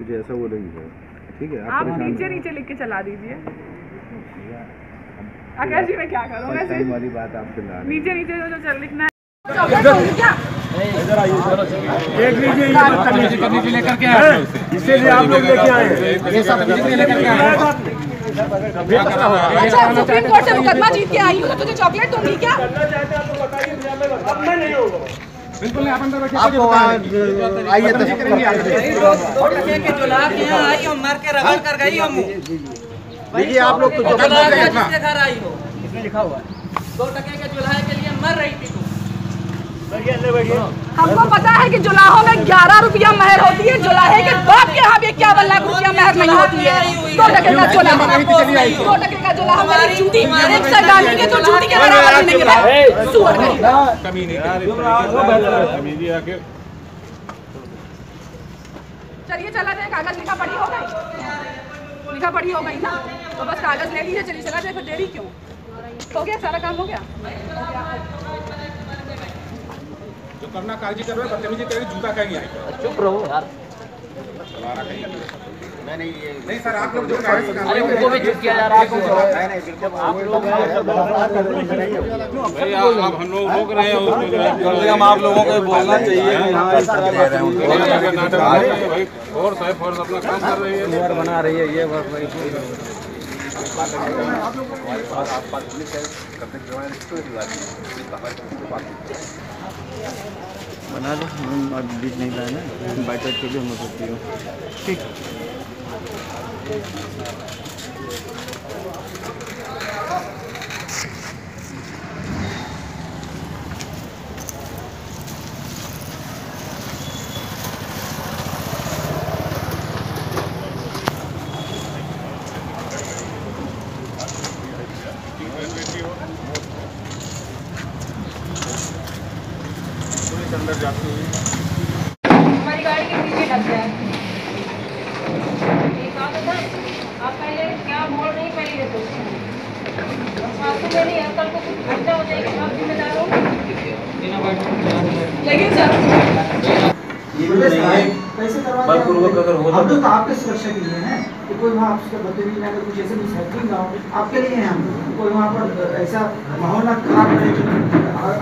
कुछ ऐसा बोलेगी सर ठीक है आप नीचे नीचे लिख के चला दीजिए। आकाश जी मैं क्या करूँ? वैसे वाली बात आप हैं। नीचे नीचे जो जो चल लिखना है चॉकलेट देख लीजिए ये बदतमीजी लेकर के आए। इसीलिए आप लोग लेके आए ये सब लेकर के आए अच्छा सुप्रीम कोर्ट से मुकदमा जीत के आई हूँ तो तुझे चॉकलेट दूँगी क्या? आपको आइए तस्वीर के जुला के यहाँ आई हो मर के रगड़ कर गई हो। देखिए आप लोग तो हैं घर आई हो? इसमें लिखा हुआ है। दो टके के जुलाहे के लिए मर रही थी तू। हमको पता है कि जुलाहों में ग्यारह रुपया महर होती है जुलाहे के बाप के यहाँ भी इक्यावन लाख रुपया महर नहीं होती है। दो टके का जुलाहा दो टके का जुलाहा मेरी जूती एक से डालेंगे तो जूती के बराबर मिलेंगे भाई सुअर चलिए चला जाए कागज़ लिखा पड़ी हो गई। लिखा पड़ी हो गई ना? तो बस कागज़ ले लीजिए चलिए चला जाए फिर देरी क्यों? हो गया सारा काम हो गया। जो करना कागज़ी कर रहे हो बदतमीजी करेगी जूता कहेंगे चुप रहो यार। नहीं। सर आप लोग जो अरे उनको भी चुप किया जा रहा है। आप आप हम लोग रोक रहे हैं हम आप लोगों को बोलना चाहिए कि हाँ इस तरह रहे हैं, भाई। फोर्स है फोर्स अपना काम कर रही है। बना रही है ये बना दो, हम अब बीच नहीं लाए ना बाइट के भी हम सकती हूँ। ठीक। हमारी गाड़ी के पीछे लग गया है। आप पहले क्या पहले मेरी अंकल को कुछ घटना हो जाएगी आप जिम्मेदार हो। लेकिन सर बलपूर्वक अगर हो हम तो आपके सुरक्षा के लिए हैं। कि कोई वहाँ आपसे बदतमीजी ना करे कुछ ऐसे ना हो। आपके लिए हैं हम। कोई वहाँ पर ऐसा माहौल ना खराब करे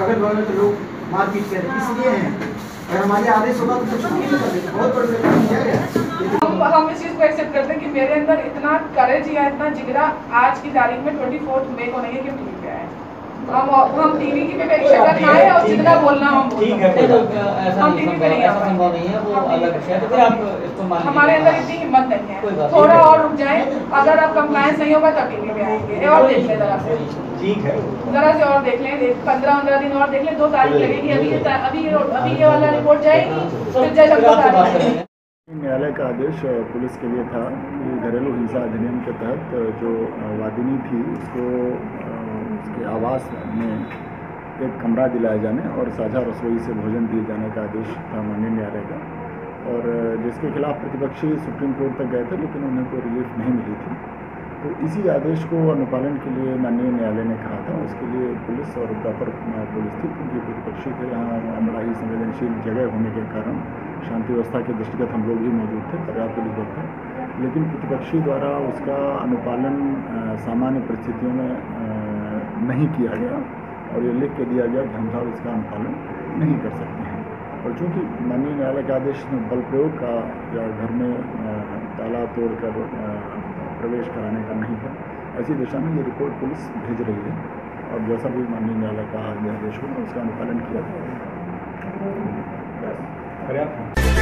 अगल बगल के लोग मारपीट करें इसलिए हैं। अगर हमारे आदेश होगा तो कुछ नहीं कर बहुत बड़े किया गया हम हम इस चीज़ को एक्सेप्ट करते हैं कि मेरे अंदर इतना करेज या इतना जिगरा आज की तारीख में ट्वेंटी फोर्थ मे को नहीं है कि हम हम टीवी की है और जितना बोलना हम नहीं सकते तो ऐसा हम नहीं टीवी पे नहीं ऐसा संभव नहीं है वो अलग है। तो आप इसको मान हमारे अंदर इतनी हिम्मत नहीं है। थोड़ा और रुक जाए। अगर अब कंप्लायंस नहीं होगा तब टीवी पे आएँगे। और देख ले जरा से। ठीक है। जरा से और देख लें। पंद्रह पंद्रह दिन और देख लें। दो तारीख लगेगी। अभी ये अभी ये अभी ये वाला रिपोर्ट जाएगी। फिर जज न्यायालय का आदेश पुलिस के लिए था। कि घरेलू हिंसा अधिनियम के तहत जो वादिनी थी उसको उसके आवास में एक कमरा दिलाया जाने और साझा रसोई से भोजन दिए जाने का आदेश था माननीय न्यायालय का। और जिसके खिलाफ प्रतिपक्षी सुप्रीम कोर्ट तक गए थे, लेकिन उन्हें कोई रिलीफ नहीं मिली थी। तो इसी आदेश को अनुपालन के लिए माननीय न्यायालय ने कहा था। उसके लिए पुलिस और प्रॉपर पुलिस थी, क्योंकि प्रतिपक्षी थे यहाँ बड़ा ही संवेदनशील जगह होने के कारण शांति व्यवस्था के दृष्टिगत हम लोग भी मौजूद थे, पर्याप्त पुलिस बल थे। लेकिन प्रतिपक्षी द्वारा उसका अनुपालन सामान्य परिस्थितियों में नहीं किया गया और ये लिख के दिया गया कि हम साहब इसका अनुपालन नहीं कर सकते हैं। और चूँकि माननीय न्यायालय के आदेश में बल प्रयोग का या घर में ताला तोड़कर अ, प्रवेश कराने का नहीं था ऐसी दिशा में ये रिपोर्ट पुलिस भेज रही है। और जैसा भी माननीय न्यायालय का आदेश होगा उसका अनुपालन किया जाएगा। पर्याप्त